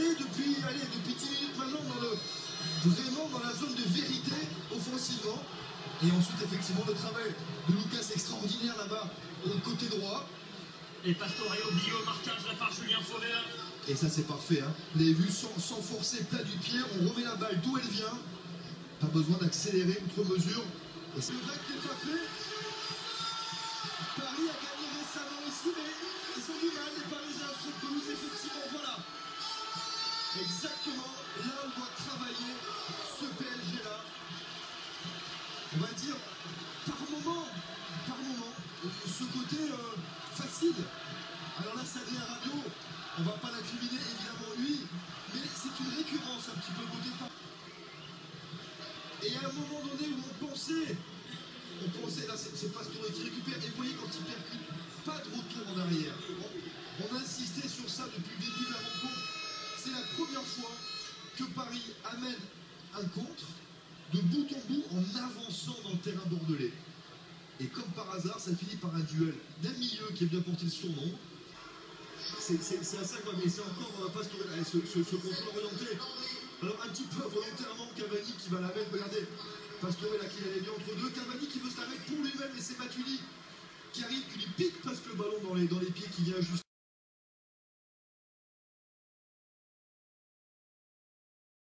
est depuis, allez, depuis 10 minutes maintenant dans le, vraiment dans la zone de vérité offensivement. Et ensuite, effectivement, le travail de Lucas extraordinaire là-bas, au côté droit. Et Pastore est oublié au marquage là par Julien Fauvert. Et ça, c'est parfait. Hein. Vous l'avez vu, sans, sans forcer, plat du pied, on remet la balle d'où elle vient. Pas besoin d'accélérer outre mesure. Et c'est vrai que n'est pas fait. Paris a gagné effectivement. Voilà. Exactement. Là, on doit travailler ce PSG-là. On va dire, par moment, par moment, ce côté euh, facile. Alors là, ça vient radio. On va pas l'incriminer, évidemment, lui. Mais c'est une récurrence un petit peu côté pas. Et à un moment donné où on pensait, on pensait, là c'est Pastore qui récupère, et vous voyez quand il percute, pas de Paris amène un contre de bout en bout en avançant dans le terrain bordelais. Et comme par hasard, ça finit par un duel d'un milieu qui est bien porté le surnom. C'est à ça quoi, mais c'est encore euh, allez, ce, ce, ce contrôle orienté. Alors un petit peu volontairement Cavani qui va la mettre, regardez, Pastore là qui allait bien entre deux, Cavani qui veut se la mettre pour lui-même et c'est Matuidi qui arrive, qui lui pique presque le ballon dans les pieds qui vient juste.